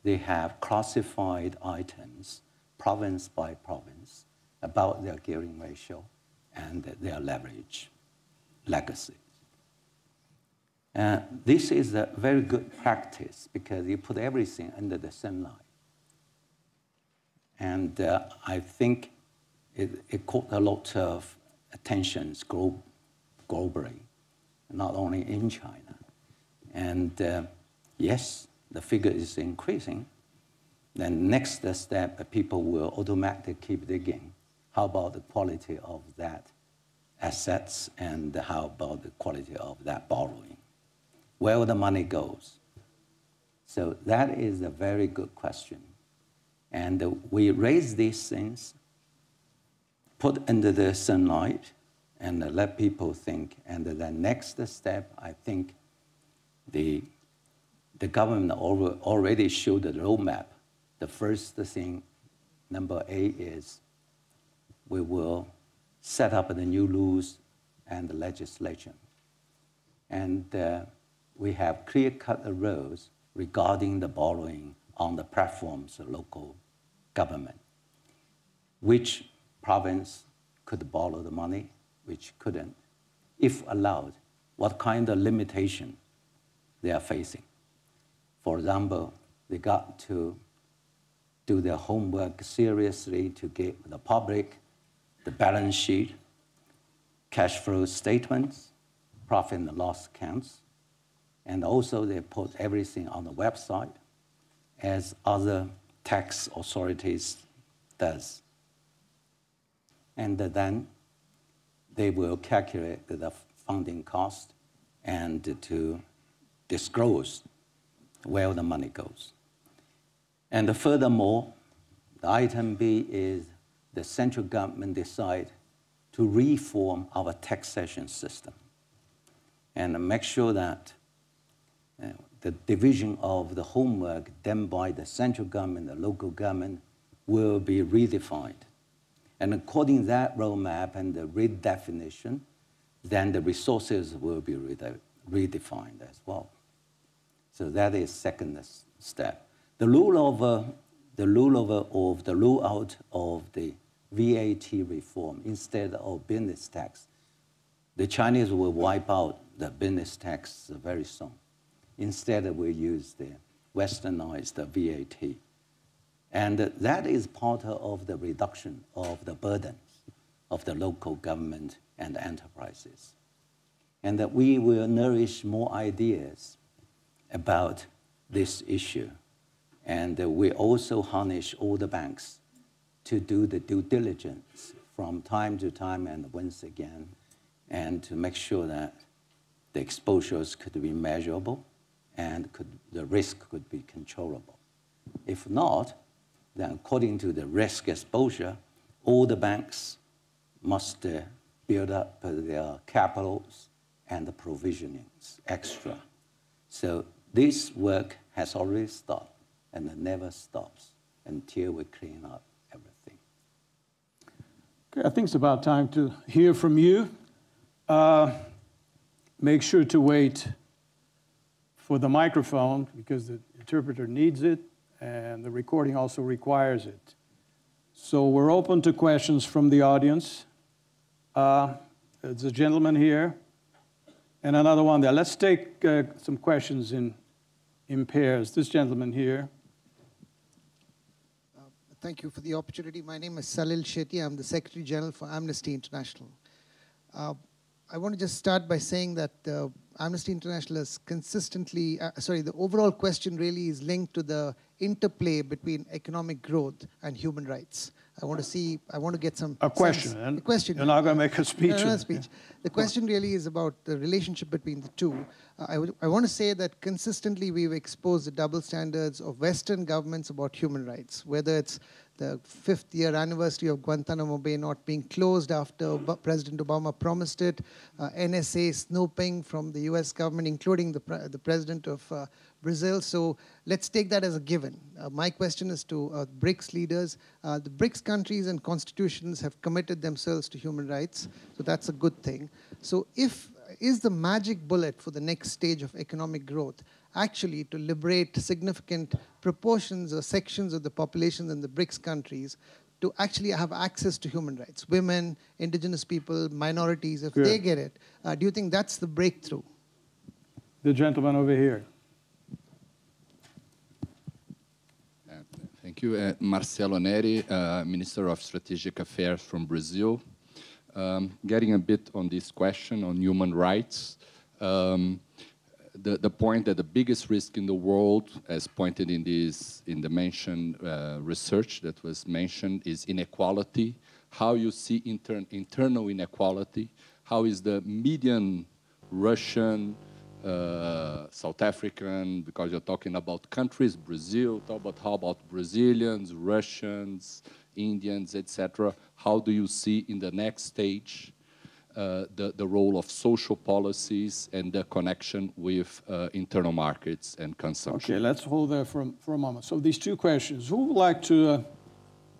Speaker 2: they have classified items, province by province, about their gearing ratio and their leverage legacy. Uh, this is a very good practice because you put everything under the same line. And uh, I think it, it, caught a lot of attention glo globally, not only in China. And uh, yes, the figure is increasing. Then next step, people will automatically keep digging. How about the quality of that assets and how about the quality of that borrowing? Where the money goes? So that is a very good question. And we raise these things, put under the sunlight, and let people think. And the next step, I think the, the government already showed the roadmap. The first thing, number eight, is we will set up the new rules and the legislation. And uh, we have clear-cut rules regarding the borrowing on the platforms of local government. Which province could borrow the money, which couldn't? If allowed, what kind of limitation they are facing? For example, they got to do their homework seriously to give the public the balance sheet, cash flow statements, profit and loss accounts, and also they put everything on the website as other tax authorities does. And then they will calculate the funding cost and to disclose where the money goes. And furthermore, the item B is the central government decide to reform our taxation system and make sure that uh, the division of the homework done by the central government, the local government, will be redefined. And according to that roadmap and the redefinition, then the resources will be redefined as well. So that is second step. The rule uh, the rule of the rule out of the VAT reform instead of business tax, the Chinese will wipe out the business tax very soon. Instead, we use the westernized VAT. And that is part of the reduction of the burdens of the local government and enterprises. And that we will nourish more ideas about this issue. And we also harness all the banks to do the due diligence from time to time and once again, and to make sure that the exposures could be measurable and could, the risk could be controllable. If not, then according to the risk exposure, all the banks must uh, build up their capitals and the provisionings extra. So this work has already stopped and it never stops until we clean up everything.
Speaker 1: Okay, I think it's about time to hear from you. Uh, make sure to wait for the microphone because the interpreter needs it and the recording also requires it. So we're open to questions from the audience. Uh, there's a gentleman here and another one there. Let's take uh, some questions in, in pairs. This gentleman here.
Speaker 10: Uh, thank you for the opportunity. My name is Salil Shetty. I'm the Secretary General for Amnesty International. Uh, I want to just start by saying that uh, Amnesty International has consistently, uh, sorry, the overall question really is linked to the interplay between economic growth and human rights. I want to see, I want to get some.
Speaker 1: A question.
Speaker 10: A question.
Speaker 1: You're not going to make a speech.
Speaker 10: No, speech. The question really is about the relationship between the two. Uh, I, would, I want to say that consistently we've exposed the double standards of Western governments about human rights, whether it's the fifth year anniversary of Guantanamo Bay not being closed after Ob- President Obama promised it, uh, NSA snooping from the US government, including the, pre- the president of uh, Brazil. So let's take that as a given. Uh, my question is to uh, BRICS leaders. Uh, the BRICS countries and constitutions have committed themselves to human rights, so that's a good thing. So if is the magic bullet for the next stage of economic growth actually to liberate significant proportions or sections of the population in the BRICS countries to actually have access to human rights, women, indigenous people, minorities, if
Speaker 1: Good.
Speaker 10: they get it, uh, do you think that's the breakthrough?
Speaker 1: The gentleman over here.
Speaker 11: Thank you. Uh, Marcelo Neri, uh, Minister of Strategic Affairs from Brazil. Um, getting a bit on this question on human rights, um, the, the point that the biggest risk in the world, as pointed in this in the mentioned uh, research that was mentioned, is inequality. How you see intern, internal inequality? How is the median Russian, uh, South African, because you're talking about countries, Brazil, talk about how about Brazilians, Russians, Indians, etc. How do you see in the next stage uh, the, the role of social policies and the connection with uh, internal markets and consumption?
Speaker 1: Okay, let's hold there for, a- for a moment. So these two questions, who would like to uh,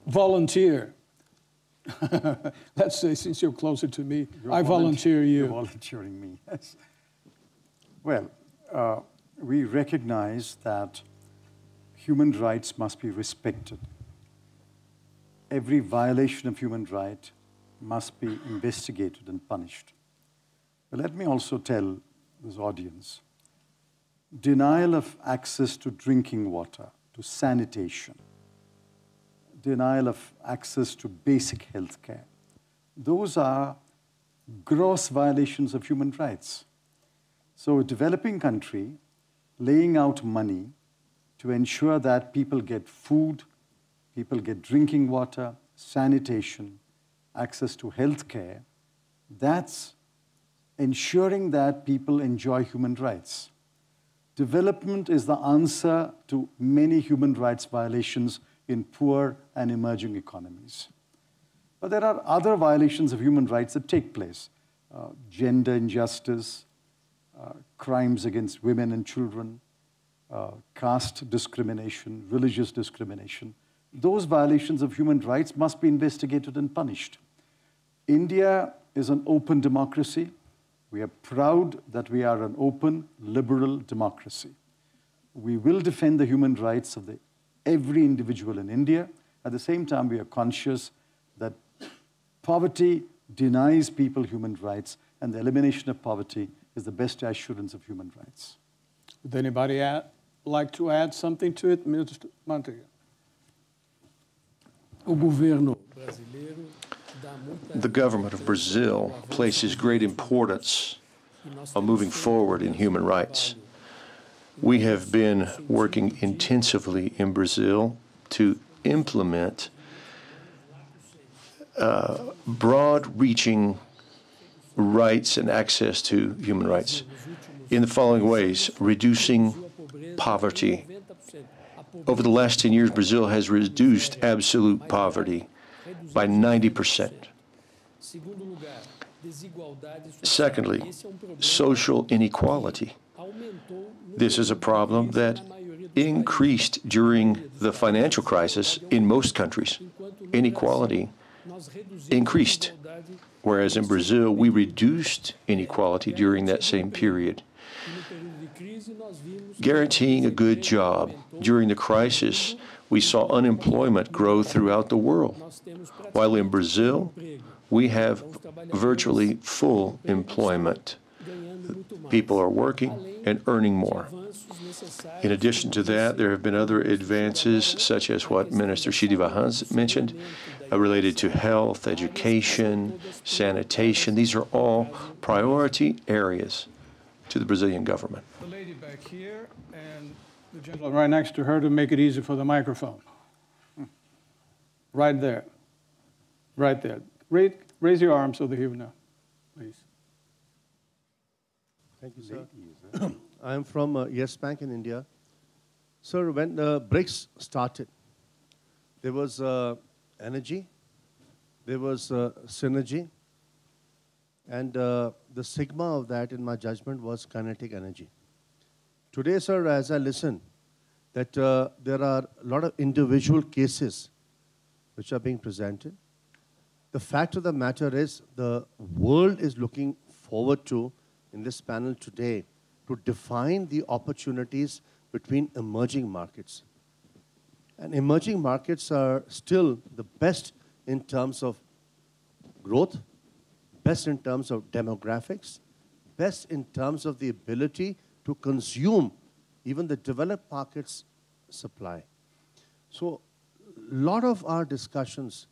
Speaker 1: volunteer? Let's say, since you're closer to me,
Speaker 6: You're
Speaker 1: I volunteer
Speaker 6: volunteer-
Speaker 1: you.
Speaker 6: You're volunteering me, yes. Well, uh, we recognize that human rights must be respected. Every violation of human right must be investigated and punished. But let me also tell this audience, denial of access to drinking water, to sanitation, denial of access to basic health care, those are gross violations of human rights. So, a developing country laying out money to ensure that people get food, people get drinking water, sanitation, access to health care, that's ensuring that people enjoy human rights. Development is the answer to many human rights violations in poor and emerging economies. But there are other violations of human rights that take place uh, gender injustice, crimes against women and children, uh, caste discrimination, religious discrimination. Those violations of human rights must be investigated and punished. India is an open democracy. We are proud that we are an open, liberal democracy. We will defend the human rights of the, every individual in India. At the same time, we are conscious that poverty denies people human rights, and the elimination of poverty is the best assurance of human rights.
Speaker 1: Would anybody add, like to add something to it? Mr. Mantega?
Speaker 3: O governo brasileiro dá muita
Speaker 5: The government of Brazil places great importance on moving forward in human rights. We have been working intensively in Brazil to implement uh, broad-reaching rights and access to human rights in the following ways: reducing poverty. Over the last 10 years, Brazil has reduced absolute poverty by 90 percent.
Speaker 3: Segundo lugar, desigualdade social.
Speaker 5: Secondly, social inequality. This is a problem that increased during the financial crisis in most countries. Inequality increased, whereas in Brazil, we reduced inequality during that same period. Guaranteeing a good job. During the crisis, we saw unemployment grow throughout the world, while in Brazil, we have virtually full employment. People are working and earning more. In addition to that, there have been other advances, such as what Minister Chidambaram mentioned, related to health, education, sanitation. These are all priority areas to the Brazilian government.
Speaker 1: The lady back here and the gentleman right next to her to make it easy for the microphone. Right there. Right there. Raise, raise your arm so they hear you now, please.
Speaker 12: Thank you, sir. I am from uh, Yes Bank in India. Sir, when uh, BRICS started, there was uh, energy, there was uh, synergy, and uh, the sigma of that, in my judgment, was kinetic energy. Today, sir, as I listen, that uh, there are a lot of individual cases which are being presented. The fact of the matter is the world is looking forward to, in this panel today, to define the opportunities between emerging markets. And emerging markets are still the best in terms of growth, best in terms of demographics, best in terms of the ability to consume even the developed markets supply. So a lot of our discussions,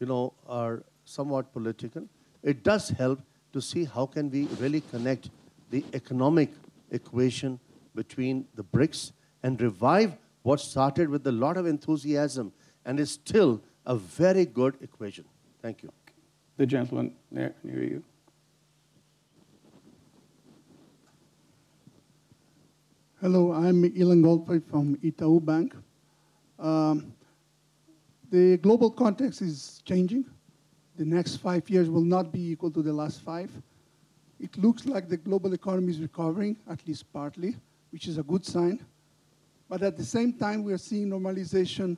Speaker 12: you know, are somewhat political. It does help to see how can we really connect the economic equation between the BRICS and revive what started with a lot of enthusiasm and is still a very good equation. Thank you.
Speaker 1: The gentleman there near you.
Speaker 13: Hello, I'm Ilan Goldfajn from Itaú Bank. Um, the global context is changing. The next five years will not be equal to the last five. It looks like the global economy is recovering, at least partly, which is a good sign. But at the same time, we are seeing normalization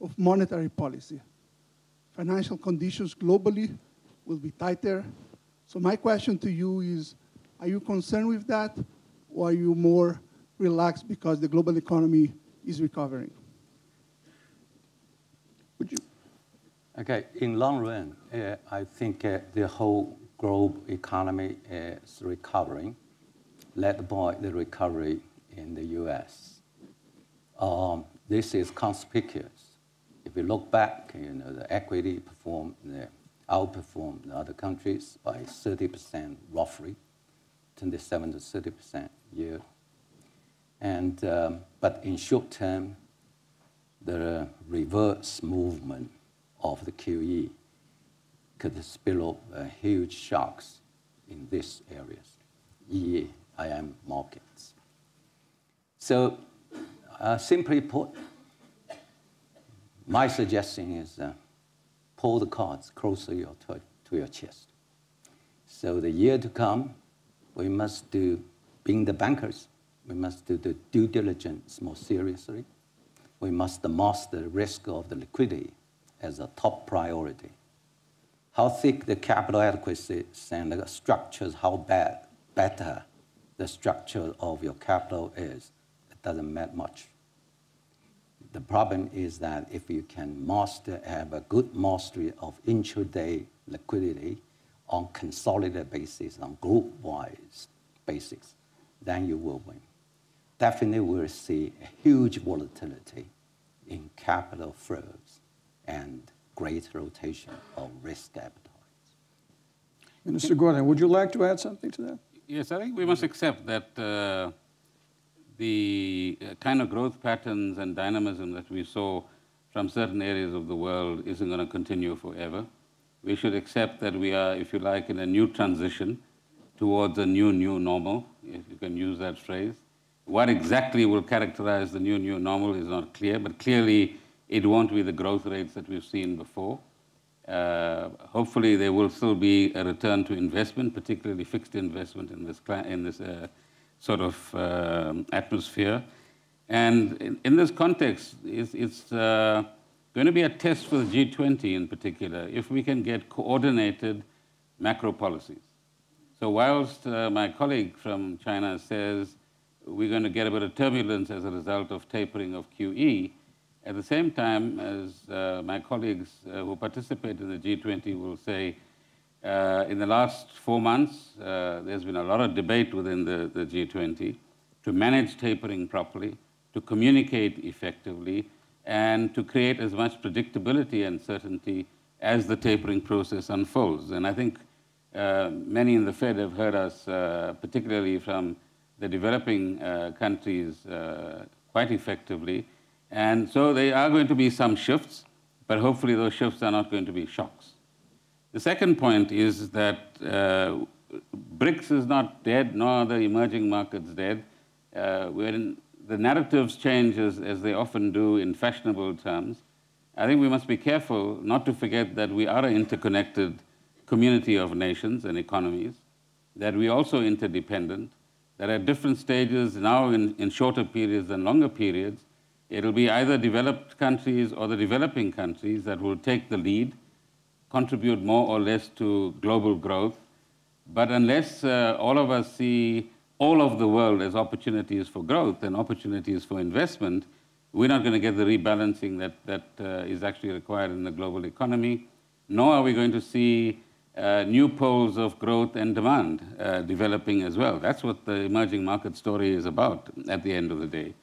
Speaker 13: of monetary policy. Financial conditions globally will be tighter. So my question to you is, are you concerned with that, or are you more relaxed because the global economy is recovering?
Speaker 1: Would you?
Speaker 2: Okay, in long run, uh, I think uh, the whole global economy is recovering, led by the recovery in the U.S. Um, this is conspicuous. If you look back, you know, the equity performed, the outperformed the other countries by 30% roughly, 27 to 30% year. And, um, but in short term, the reverse movement of the QE could spill over huge shocks in these areas, EIM markets. So uh, simply put, my suggestion is uh, pull the cards closer your, to, to your chest. So the year to come, we must do, being the bankers, we must do the due diligence more seriously. We must master the risk of the liquidity as a top priority. How thick the capital adequacy and the structures, how bad, better the structure of your capital is, doesn't matter much. The problem is that if you can master, have a good mastery of intraday liquidity on consolidated basis, on group-wise basis, then you will win. Definitely we'll see a huge volatility in capital flows and great rotation of risk appetite.
Speaker 1: Minister Gordhan, would you like to add something to that?
Speaker 7: Yes, I think we must accept that uh, the uh, kind of growth patterns and dynamism that we saw from certain areas of the world isn't going to continue forever. We should accept that we are, if you like, in a new transition towards a new, new normal, if you can use that phrase. What exactly will characterize the new, new normal is not clear, but clearly it won't be the growth rates that we've seen before. Uh, hopefully, there will still be a return to investment, particularly fixed investment in this, in this uh, sort of uh, atmosphere. And in, in, this context, it's, it's uh, going to be a test for the G20 in particular, if we can get coordinated macro policies. So whilst uh, my colleague from China says we're going to get a bit of turbulence as a result of tapering of QE, at the same time, as uh, my colleagues uh, who participate in the G20 will say, uh, in the last four months, uh, there's been a lot of debate within the, the G20 to manage tapering properly, to communicate effectively, and to create as much predictability and certainty as the tapering process unfolds. And I think uh, many in the Fed have heard us, uh, particularly from the developing uh, countries, uh, quite effectively. And so there are going to be some shifts, but hopefully those shifts are not going to be shocks. The second point is that uh, BRICS is not dead, nor are the emerging markets dead. Uh, the narratives change as, as, they often do in fashionable terms. I think we must be careful not to forget that we are an interconnected community of nations and economies, that we are also interdependent, that at different stages, now in, in shorter periods and longer periods, it'll be either developed countries or the developing countries that will take the lead, contribute more or less to global growth. But unless uh, all of us see all of the world as opportunities for growth and opportunities for investment, we're not going to get the rebalancing that, that uh, is actually required in the global economy, nor are we going to see uh, new poles of growth and demand uh, developing as well. That's what the emerging market story is about at the end of the day.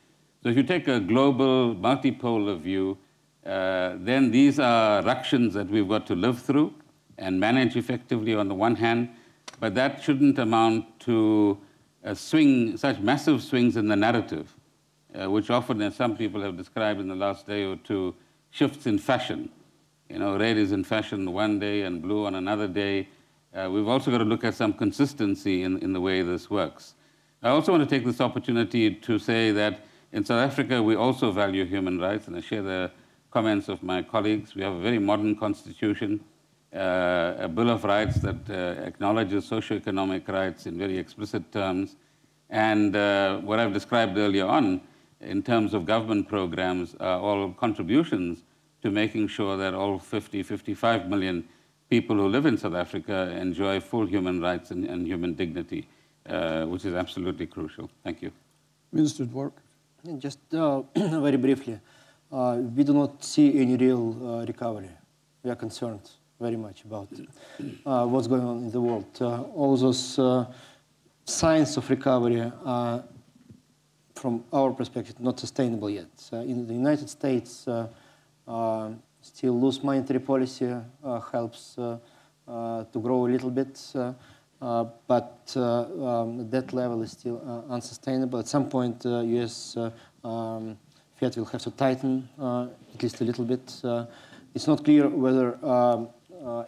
Speaker 7: So if you take a global multipolar view, uh, then these are ructions that we've got to live through and manage effectively on the one hand, but that shouldn't amount to a swing, such massive swings in the narrative uh, which often, as some people have described in the last day or two, shifts in fashion. You know, red is in fashion one day and blue on another day. Uh, we've also got to look at some consistency in, in the way this works. I also want to take this opportunity to say that in South Africa, we also value human rights, and I share the comments of my colleagues. We have a very modern constitution, uh, a Bill of Rights that uh, acknowledges socioeconomic rights in very explicit terms. And uh, what I've described earlier on, in terms of government programs are all contributions to making sure that all 50, 55 million people who live in South Africa enjoy full human rights and, and human dignity, uh, which is absolutely crucial. Thank you.
Speaker 1: Minister Dwork.
Speaker 8: Just uh, very briefly, uh, we do not see any real uh, recovery. We are concerned very much about uh, what's going on in the world. Uh, all those signs of recovery are from our perspective, not sustainable yet. Uh, in the United States, uh, uh, still loose monetary policy helps to grow a little bit, but um, that level is still unsustainable. At some point, U.S. Um, Fed will have to tighten at least a little bit. it's not clear whether um,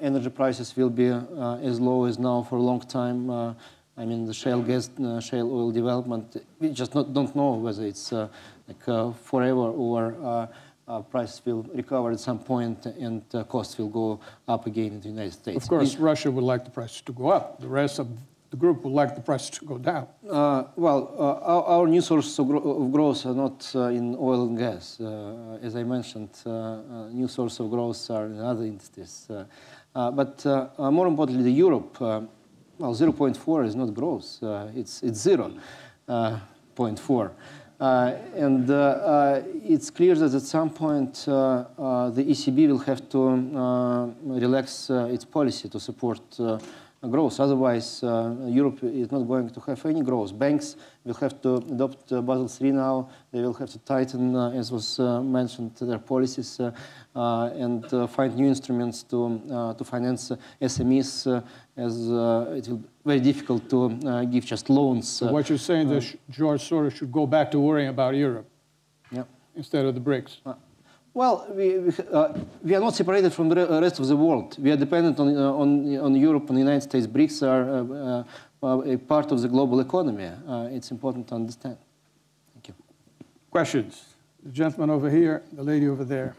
Speaker 8: energy prices will be as low as now for a long time. I mean, the shale gas, uh, shale oil development, we just not, don't know whether it's uh, like uh, forever or uh, uh, prices will recover at some point and uh, costs will go up again in the United States.
Speaker 1: Of course, Russia would like the prices to go up. The rest of the group would like the price to go down.
Speaker 8: Uh, well, uh, our, our, new sources of, gro of, growth are not uh, in oil and gas. as I mentioned, new sources of growth are in other industries. but more importantly, the Europe well, 0.4 is not growth. Uh, it's, it's 0.4. Uh, uh, and uh, it's clear that at some point the ECB will have to um, relax its policy to support growth. Otherwise, uh, Europe is not going to have any growth. Banks will have to adopt uh, Basel III now. They will have to tighten, uh, as was uh, mentioned, their policies uh, uh, and find new instruments to, to finance SMEs as it will be very difficult to give just loans.
Speaker 1: So what you're saying is George Soros should go back to worrying about Europe
Speaker 8: yeah.
Speaker 1: instead of the BRICS.
Speaker 8: Well, we, we, uh, we, are not separated from the rest of the world. We are dependent on, uh, on, on Europe and the United States. BRICS are uh, uh a part of the global economy. Uh, it's important to understand. Thank you.
Speaker 1: Questions? The gentleman over here, the lady over there.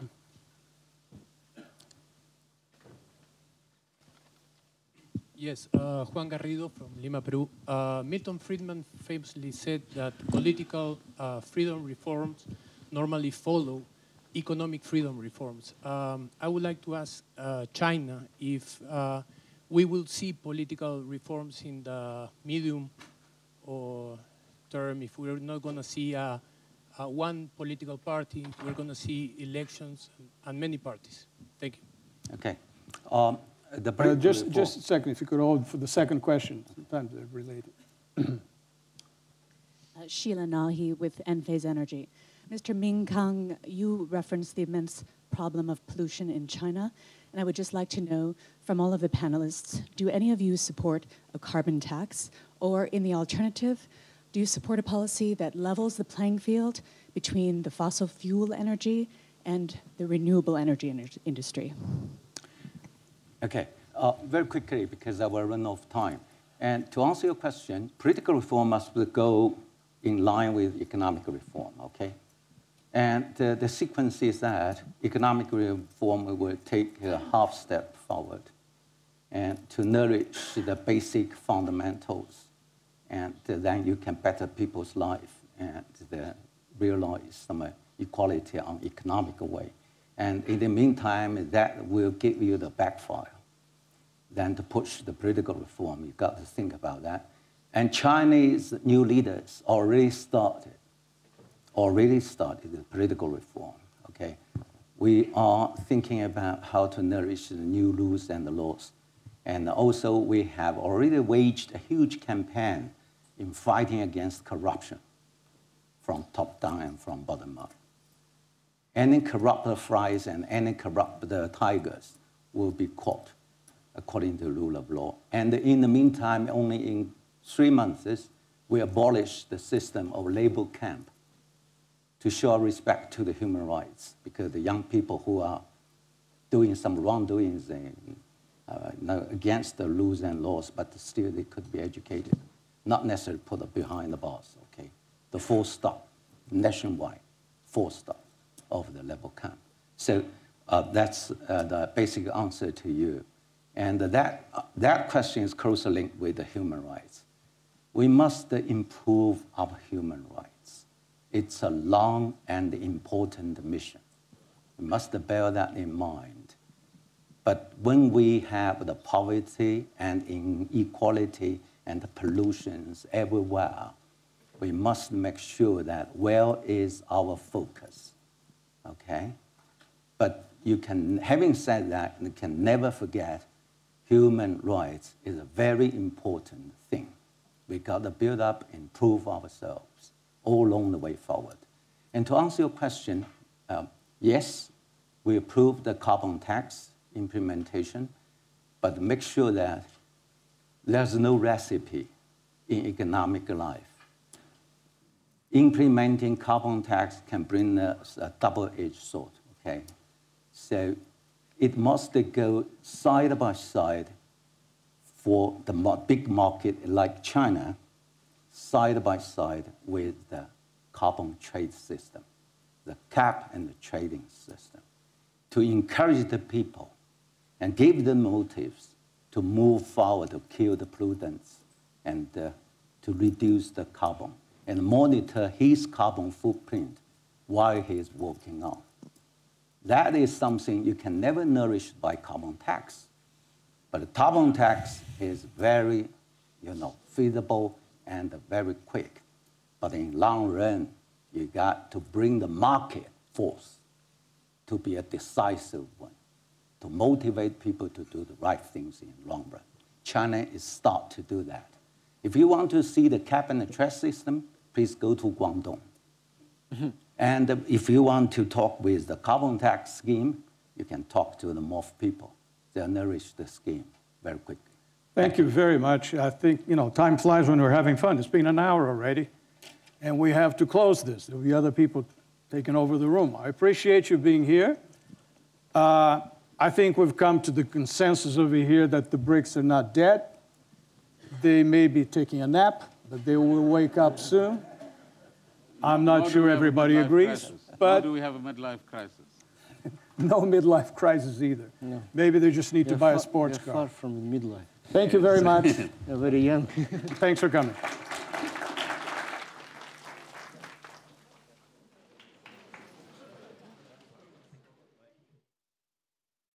Speaker 14: Yes, uh, Juan Garrido from Lima, Peru. Milton Friedman famously said that political freedom reforms normally follow economic freedom reforms. Um, I would like to ask uh, China if uh, we will see political reforms in the medium or term, if we're not going to see a, a one political party, we're going to see elections and, and, many parties. Thank you.
Speaker 15: Okay. Um, the
Speaker 1: uh, just, just a second, if you could hold for the second question. Sometimes they're related.
Speaker 16: Uh, Sheila Nahi with Enphase Energy. Mr. Mingkang, you referenced the immense problem of pollution in China, and I would just like to know from all of the panelists, do any of you support a carbon tax? Or in the alternative, do you support a policy that levels the playing field between the fossil fuel energy and the renewable energy industry?
Speaker 15: Okay, uh, very quickly because I will run out of time. And to answer your question, political reform must go in line with economic reform, okay?
Speaker 2: And uh, the sequence is that economic reform will take a half step forward and to nourish the basic fundamentals. And then you can better people's life and realize some equality on economic way. And in the meantime, that will give you the backfire. Then to push the political reform, you've got to think about that. And Chinese new leaders already started, already started the political reform, okay? We are thinking about how to nourish the new rules and the laws. And also we have already waged a huge campaign in fighting against corruption from top down and from bottom up. Any corrupt flies and any corrupt tigers will be caught according to the rule of law. And in the meantime, only in three months, we abolished the system of labor camp to show respect to the human rights because the young people who are doing some wrongdoings uh, against the rules and laws, but still they could be educated, not necessarily put behind the bars, okay? The full stop, nationwide, full stop of the level camp. So uh, that's uh, the basic answer to you. And that, that question is closely linked with the human rights. We must improve our human rights. It's a long and important mission. We must bear that in mind. But when we have the poverty and inequality and the pollutions everywhere, we must make sure that where is our focus, okay? But you can, having said that, you can never forget human rights is a very important thing. We got to build up, improve ourselves all along the way forward. And to answer your question, um, yes, we approve the carbon tax implementation, but make sure that there's no recipe in economic life. Implementing carbon tax can bring us a double-edged sword, okay? So it must go side by side for the big market like China, side by side with the carbon trade system, the cap and the trading system, to encourage the people and give them motives to move forward to kill the pollutants and uh, to reduce the carbon and monitor his carbon footprint while he's working on. That is something you can never nourish by carbon tax. But the carbon tax is very, you know, feasible and very quick. But in long run, you got to bring the market force to be a decisive one, to motivate people to do the right things in long run. China is start to do that. If you want to see the cap and the trade system, please go to Guangdong. Mm -hmm. And if you want to talk with the carbon tax scheme, you can talk to the MOF people. They'll nourish the scheme very quickly.
Speaker 1: Thank, Thank you very much. I think, you know, time flies when we're having fun. It's been an hour already, and we have to close this. There'll be other people taking over the room. I appreciate you being here. Uh, I think we've come to the consensus over here that the BRICS are not dead. They may be taking a nap, but they will wake up soon. I'm not sure everybody agrees,
Speaker 7: crisis.
Speaker 1: but
Speaker 7: do we have a midlife crisis?
Speaker 1: no midlife crisis either.
Speaker 8: No.
Speaker 1: Maybe they just need
Speaker 8: You're
Speaker 1: to buy
Speaker 8: far,
Speaker 1: a sports
Speaker 8: you're
Speaker 1: car.
Speaker 8: far from midlife.
Speaker 1: Thank you very much.
Speaker 8: Young.
Speaker 1: Thanks for coming.